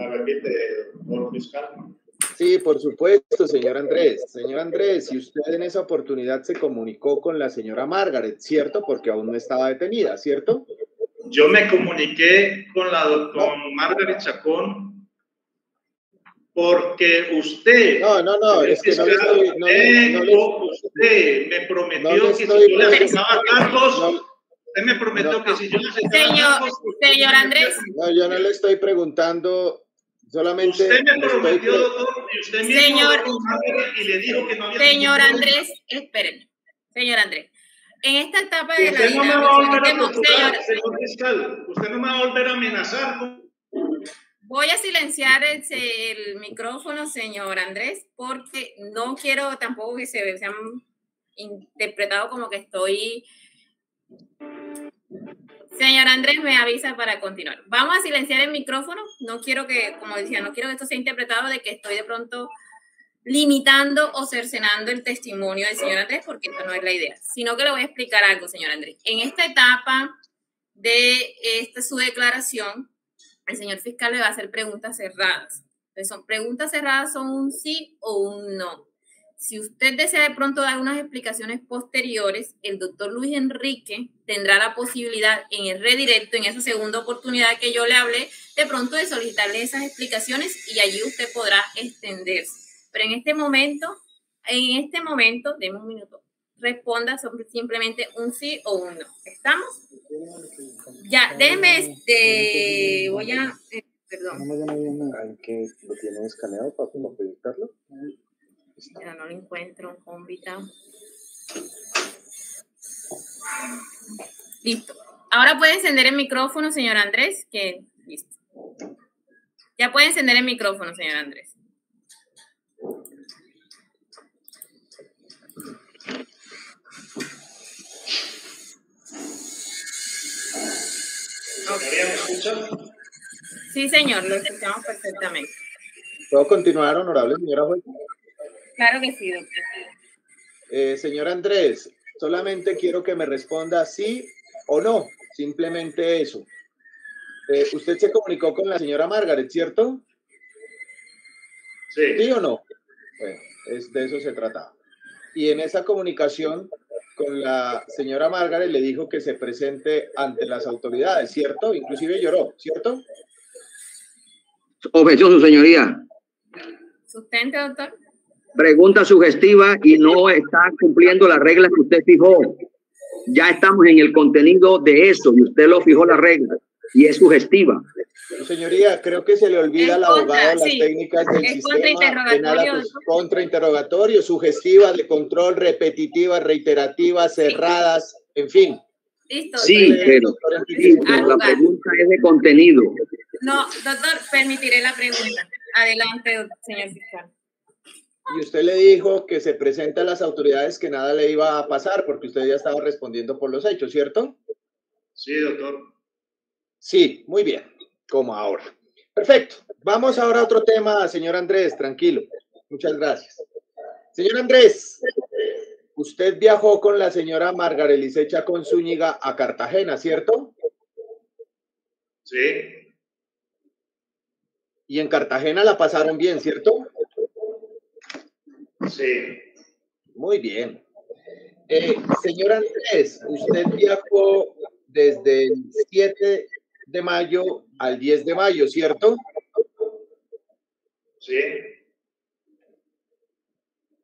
me repite, por fiscal. Sí, por supuesto, señor Andrés. Señor Andrés, si usted en esa oportunidad se comunicó con la señora Margaret, ¿cierto? Porque aún no estaba detenida, ¿cierto? Yo me comuniqué con la con Margaret Chacón porque usted. No, no, no, es que no le estoy. No, no, no usted me prometió que si yo le aceptaba cargos. Usted me prometió que si yo le aceptaba señor, cargos. Señor Andrés. No, yo no le estoy preguntando. Solamente. Usted me estoy prometió, doctor, y usted mismo Señor- y le dijo que no había. Señor Andrés, espérenme. Señor Andrés, en esta etapa de la Usted no me vida, va a volver a tenemos- torturar, señor, señor fiscal. Usted no me va a volver a amenazar. voy a silenciar el, el micrófono, señor Andrés, porque no quiero tampoco que se sean interpretado como que estoy. Señor Andrés, me avisa para continuar. Vamos a silenciar el micrófono. No quiero que, como decía, no quiero que esto sea interpretado de que estoy de pronto limitando o cercenando el testimonio del señor Andrés, porque esta no es la idea, sino que le voy a explicar algo, señor Andrés. En esta etapa de esta su declaración, el señor fiscal le va a hacer preguntas cerradas. Son preguntas cerradas son un sí o un no. Si usted desea de pronto dar unas explicaciones posteriores, el doctor Luis Enrique tendrá la posibilidad en el redirecto, en esa segunda oportunidad que yo le hablé, de pronto de solicitarle esas explicaciones y allí usted podrá extenderse. Pero en este momento, en este momento, deme un minuto, responda simplemente un sí o un no. ¿Estamos? Ya, déjeme, este, voy a, eh, perdón, Ay, que lo tiene escaneado para proyectarlo. Ya no lo encuentro, convita. Listo. Ahora puede encender el micrófono, señor Andrés, que listo. Ya puede encender el micrófono, señor Andrés. ¿Todavía me escucha? Sí, señor, lo escuchamos perfectamente. ¿Puedo continuar, honorable señora juez? Claro que sí, doctor. Eh, señor Andrés, solamente quiero que me responda sí o no, simplemente eso. Eh, usted se comunicó con la señora Margaret, ¿cierto? Sí. ¿Sí o no? Bueno, es, de eso se trataba. Y en esa comunicación con la señora Margaret le dijo que se presente ante las autoridades, ¿cierto? Inclusive lloró, ¿cierto? Objeción, su señoría. ¿Sustente, doctor? Pregunta sugestiva y no está cumpliendo las reglas que usted fijó. Ya estamos en el contenido de eso y usted lo fijó la regla y es sugestiva. Señoría, creo que se le olvida al abogado las sí. técnicas del Es sistema contrainterrogatorio, penal acus- doctor. contrainterrogatorio, sugestiva, de control, repetitiva, reiterativa, cerradas, en fin. Listo. Sí, doctor. pero, sí, pero la pregunta es de contenido. No, doctor, permitiré la pregunta. Adelante, señor fiscal. Y usted le dijo que se presenta a las autoridades que nada le iba a pasar porque usted ya estaba respondiendo por los hechos, ¿cierto? Sí, doctor. Sí, muy bien, como ahora. Perfecto. Vamos ahora a otro tema, señor Andrés, tranquilo. Muchas gracias. Señor Andrés, usted viajó con la señora Margaret Licecha con Zúñiga a Cartagena, ¿cierto? Sí. Y en Cartagena la pasaron bien, ¿cierto? Sí. Muy bien. Eh, señor Andrés, usted viajó desde el 7 de mayo al 10 de mayo, ¿cierto? Sí.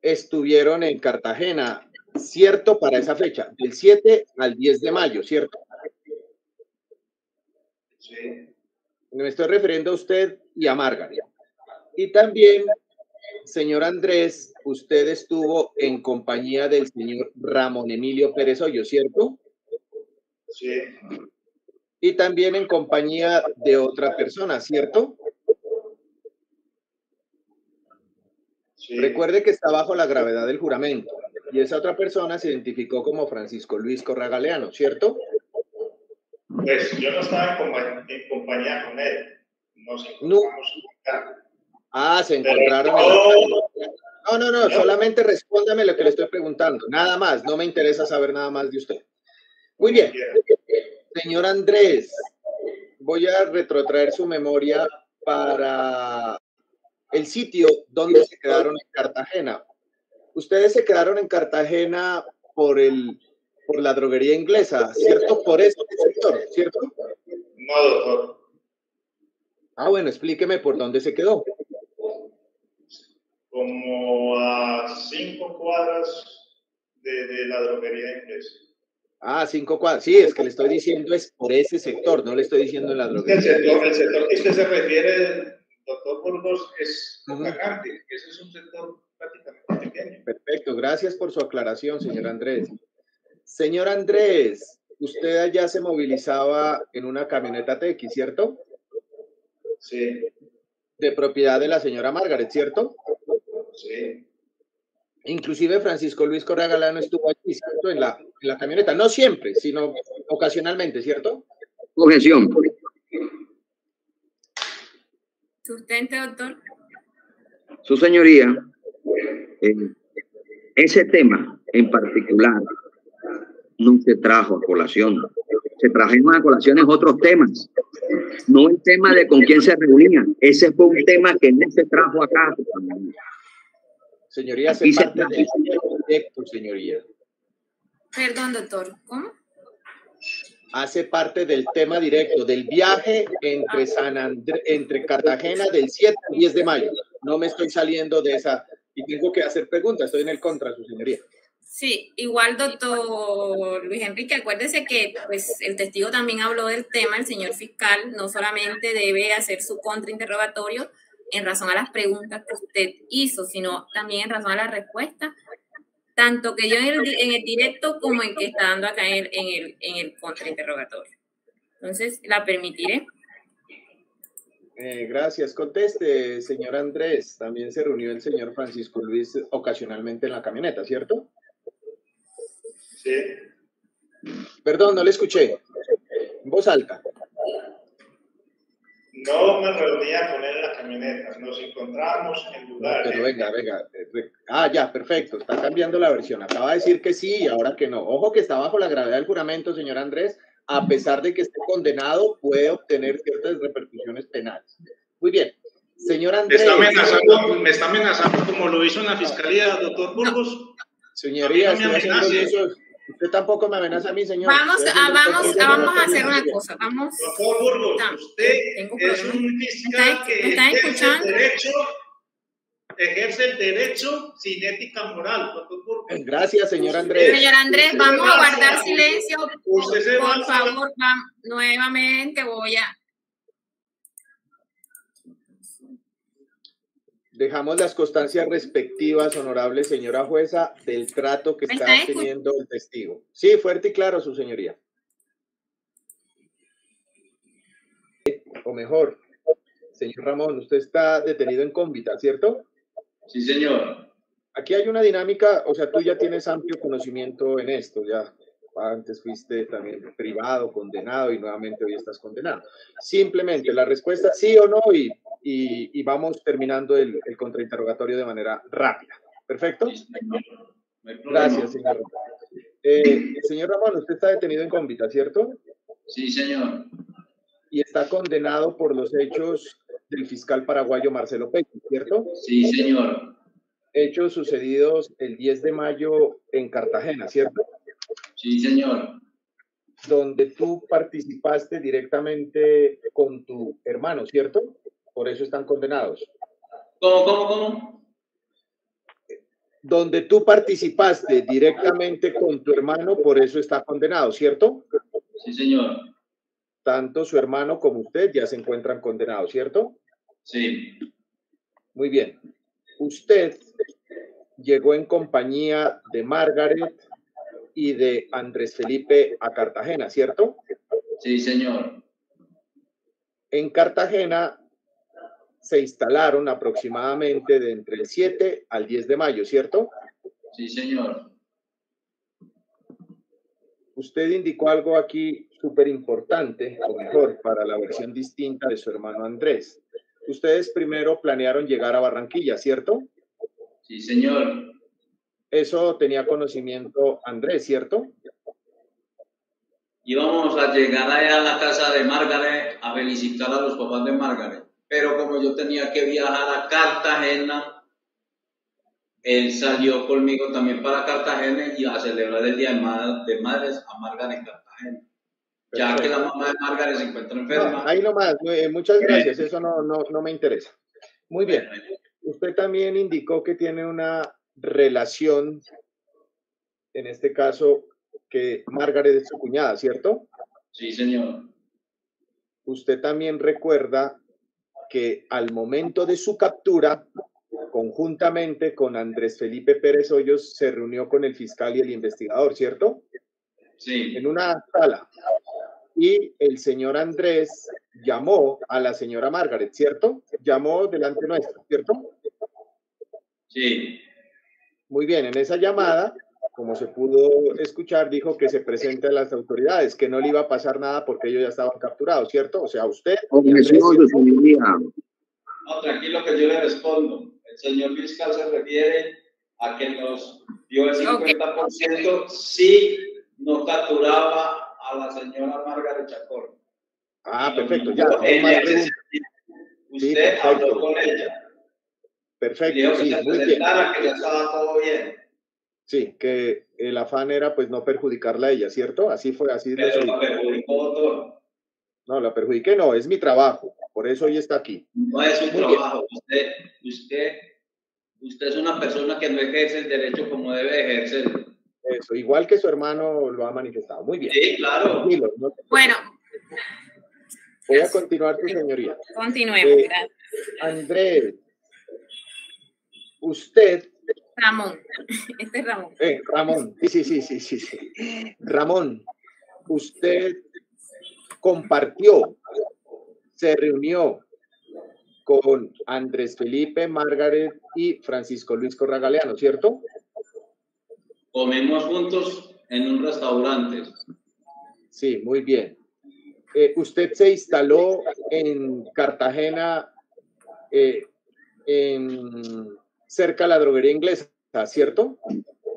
Estuvieron en Cartagena, ¿cierto? Para esa fecha, del 7 al 10 de mayo, ¿cierto? Sí. Me estoy refiriendo a usted y a Margaret. Y también, señor Andrés, usted estuvo en compañía del señor Ramón Emilio Pérez Hoyo, ¿cierto? Sí. Y también en compañía de otra persona, ¿cierto? Sí. Recuerde que está bajo la gravedad del juramento. Y esa otra persona se identificó como Francisco Luis Corragaleano, ¿cierto? Pues yo no estaba en, compa- en compañía con él. Nos No. encontramos carro. Ah, se encontraron en. No, no, no, solamente respóndame lo que le estoy preguntando. Nada más, no me interesa saber nada más de usted. Muy bien, señor Andrés, voy a retrotraer su memoria para el sitio donde se quedaron en Cartagena. Ustedes se quedaron en Cartagena por el por la droguería inglesa, ¿cierto? Por ese sector, ¿cierto? No, doctor. Ah, bueno, explíqueme por dónde se quedó. Como a cinco cuadras de, la droguería inglesa. Ah, cinco cuadras. Sí, es que le estoy diciendo es por ese sector, no le estoy diciendo en la droguería. El sector, el sector que usted se refiere, doctor Burgos, es Cajante, ese es un sector prácticamente pequeño. Perfecto, gracias por su aclaración, señor Andrés. Señor Andrés, usted allá se movilizaba en una camioneta TX, ¿cierto? Sí. De propiedad de la señora Margaret, ¿cierto? Sí. Inclusive Francisco Luis Correa Galano estuvo allí, ¿cierto? En la, en la camioneta. No siempre, sino ocasionalmente, ¿cierto? Objeción. Sustente, doctor. Su señoría, eh, ese tema en particular no se trajo a colación. Se trajeron a colaciones otros temas, no el tema de con quién se reunían. Ese fue un tema que no se trajo acá. Señoría, hace parte del proyecto, señoría. Perdón, doctor, ¿cómo? Hace parte del tema directo del viaje entre San Andrés, entre Cartagena del 7 al 10 de mayo. No me estoy saliendo de esa y tengo que hacer preguntas, estoy en el contra, su señoría. Sí, igual doctor Luis Enrique, acuérdese que pues el testigo también habló del tema, el señor fiscal no solamente debe hacer su contrainterrogatorio en razón a las preguntas que usted hizo, sino también en razón a la respuesta, tanto que yo en el, directo como en que está dando acá en el, en el, en el contrainterrogatorio. Entonces, la permitiré. Eh, gracias. Conteste, señor Andrés. También se reunió el señor Francisco Luis ocasionalmente en la camioneta, ¿cierto? Perdón, no le escuché. Voz alta. No me reunía con él en la camioneta, nos encontramos en lugares. pero venga, venga. Eh, ah, ya, perfecto. Está cambiando la versión. Acaba de decir que sí y ahora que no. Ojo que está bajo la gravedad del juramento, señor Andrés. A pesar de que esté condenado, puede obtener ciertas repercusiones penales. Muy bien. Señor Andrés. Me está amenazando, me está amenazando como lo hizo en la fiscalía, doctor Burgos. Señoría, eso Usted tampoco me amenaza a mí, señor. Vamos, a, vamos, vamos a hacer una cosa. Vamos. Por favor, usted es un fiscal que ejerce el derecho, ejerce el derecho sin ética moral. Gracias, señor Andrés. Señor Andrés, vamos a guardar silencio. Por, por favor, nuevamente voy a Dejamos las constancias respectivas, honorable señora jueza, del trato que está teniendo el testigo. Sí, fuerte y claro, su señoría. O mejor, señor Ramón, usted está detenido en cómbita, ¿cierto? Sí, señor. Aquí hay una dinámica, o sea, tú ya tienes amplio conocimiento en esto, ya antes fuiste también privado, condenado y nuevamente hoy estás condenado. Simplemente la respuesta sí o no y, y, vamos terminando el, el, contrainterrogatorio de manera rápida. ¿Perfecto? Gracias, señor. Eh, señor Ramón, usted está detenido en cómbita, ¿cierto? Sí, señor. Y está condenado por los hechos del fiscal paraguayo Marcelo Pérez, ¿cierto? Sí, señor. Hechos sucedidos el 10 de mayo en Cartagena, ¿cierto? Sí, señor. Donde tú participaste directamente con tu hermano, ¿cierto? Por eso están condenados. ¿Cómo, cómo, cómo? Donde tú participaste directamente con tu hermano, por eso está condenado, ¿cierto? Sí, señor. Tanto su hermano como usted ya se encuentran condenados, ¿cierto? Sí. Muy bien. Usted llegó en compañía de Margaret, y de Andrés Felipe a Cartagena, ¿cierto? Sí, señor. En Cartagena se instalaron aproximadamente de entre el 7 al 10 de mayo, ¿cierto? Sí, señor. Usted indicó algo aquí súper importante, o mejor, para la versión distinta de su hermano Andrés. Ustedes primero planearon llegar a Barranquilla, ¿cierto? Sí, señor. Eso tenía conocimiento Andrés, ¿cierto? Íbamos a llegar allá a la casa de Margaret a felicitar a los papás de Margaret. pero como yo tenía que viajar a Cartagena, él salió conmigo también para Cartagena y a celebrar el Día de Madres a Margaret Cartagena. Ya que la mamá de Margaret se encuentra enferma. ahí nomás, eh, muchas gracias, eso no, no, no me interesa. Muy bien. Usted también indicó que tiene una relación, en este caso, que Margaret es su cuñada, ¿cierto? Sí, señor. Usted también recuerda que al momento de su captura, conjuntamente con Andrés Felipe Pérez Hoyos, se reunió con el fiscal y el investigador, ¿cierto? Sí. En una sala. Y el señor Andrés llamó a la señora Margaret, ¿cierto? Llamó delante nuestro, ¿cierto? Sí. Muy bien, en esa llamada, como se pudo escuchar, dijo que se presente a las autoridades, que no le iba a pasar nada porque ellos ya estaban capturados, ¿cierto? O sea, usted... No, tranquilo que yo le respondo. El señor fiscal se refiere a que nos dio el 50% si no capturaba a la señora Margaret Chacón. Ah, perfecto, ya. Usted habló con ella. Perfecto, sí, muy bien. que ya estaba todo bien. Sí, que el afán era pues no perjudicarla a ella, ¿cierto? Así fue, así Pero la perjudicó, doctor. No, la perjudiqué no, es mi trabajo, por eso hoy está aquí. No es su trabajo, usted, usted, usted es una persona que no ejerce el derecho como debe ejercer. Eso, igual que su hermano lo ha manifestado. Muy bien. Sí, claro. bueno. Voy a continuar, tu señoría. Continuemos, eh, Andrés, usted. Ramón, este es Ramón. Eh, Ramón, sí, sí, sí, sí, sí. Ramón, usted compartió, se reunió con Andrés Felipe, Margaret y Francisco Luis Corragaleano, ¿cierto? Comimos juntos en un restaurante. Sí, muy bien. Eh, usted se instaló en Cartagena, eh, en cerca de la droguería inglesa, ¿cierto?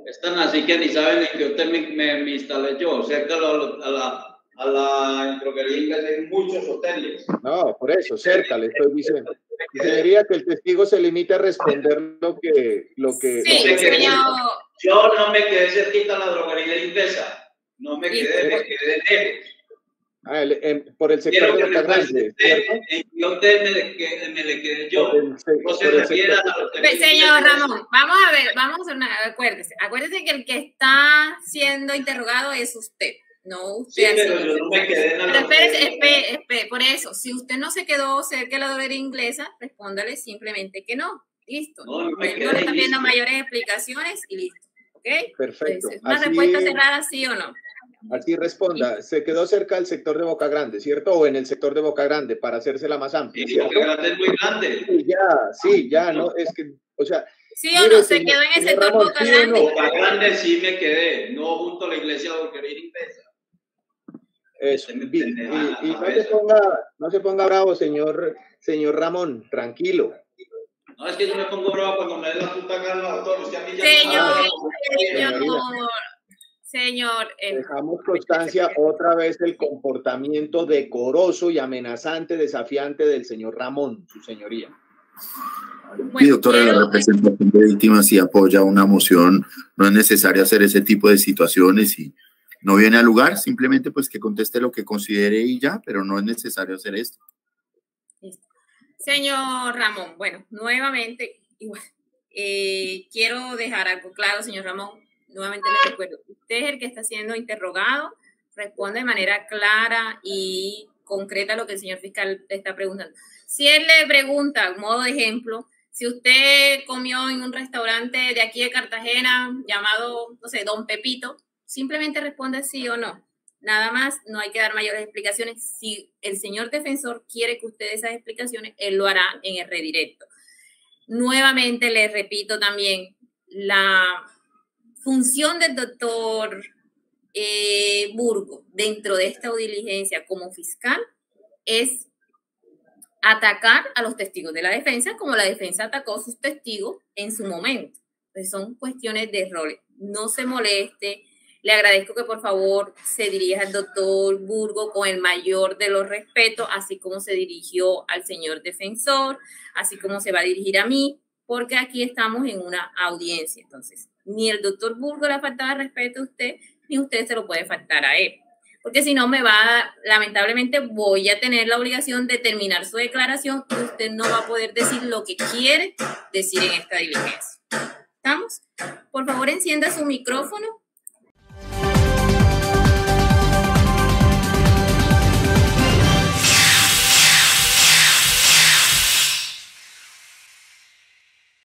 Están así que ni saben en qué hotel me, instalé yo, cerca a la, a la droguería inglesa hay muchos hoteles. No, por eso, cerca, le estoy diciendo. Sería que el testigo se limite a responder lo que... Lo que, sí, Yo no me quedé cerquita a la droguería inglesa, no me quedé, me quedé lejos. Ah, por el sector de. ¿En qué hotel me, me le quedé yo? no se refiere a Señor Ramón, vamos a ver, vamos a hacer una, acuérdese, acuérdese que el que está siendo interrogado es usted. No, usted. Sí, pero yo no me quedé en la Pero espérese, espere, espere, por eso, si usted no se quedó cerca de la droguería inglesa, respóndale simplemente que no. Listo. No, no me no le está viendo mayores explicaciones y listo. ¿Ok? Perfecto. ¿Una respuesta cerrada, sí o no? Así responda, se quedó cerca del sector de Boca Grande, ¿cierto? O en el sector de Boca Grande, para hacérsela más amplia. Sí, Boca Grande es muy grande. Sí, ya, sí, ya, ¿no? Es que, o sea. ¿Sí o no? ¿Se quedó en el sector de Boca Grande? Boca Grande sí me quedé, no junto a la iglesia de querer Inglesa. Eso, bien. Y, y no, se ponga, no se ponga bravo, señor, señor Ramón, tranquilo. No, es que yo me pongo bravo cuando me la puta gana a todos. a mí ya señor, señor. Señor. Eh, Dejamos constancia otra vez el comportamiento decoroso y amenazante, desafiante del señor Ramón, su señoría. Mi doctora, la representación de víctimas si apoya una moción, no es necesario hacer ese tipo de situaciones y no viene al lugar, simplemente pues que conteste lo que considere y ya, pero no es necesario hacer esto. Señor Ramón, bueno, nuevamente, igual, eh, quiero dejar algo claro, señor Ramón, nuevamente le recuerdo, usted es el que está siendo interrogado, responde de manera clara y concreta lo que el señor fiscal le está preguntando. Si él le pregunta, modo de ejemplo, si usted comió en un restaurante de aquí de Cartagena llamado, no sé, Don Pepito, simplemente responde sí o no. Nada más, no hay que dar mayores explicaciones. Si el señor defensor quiere que usted dé esas explicaciones, él lo hará en el redirecto. Nuevamente le repito también, la función del doctor eh, Burgo dentro de esta diligencia como fiscal es atacar a los testigos de la defensa como la defensa atacó a sus testigos en su momento. Pues son cuestiones de roles. No se moleste, Le agradezco que por favor se dirija al doctor Burgo con el mayor de los respetos, así como se dirigió al señor defensor, así como se va a dirigir a mí, porque aquí estamos en una audiencia. Entonces, ni el doctor Burgo le ha faltado respeto a usted, ni usted se lo puede faltar a él. Porque si no, me va, lamentablemente voy a tener la obligación de terminar su declaración y usted no va a poder decir lo que quiere decir en esta diligencia. ¿Estamos? Por favor, encienda su micrófono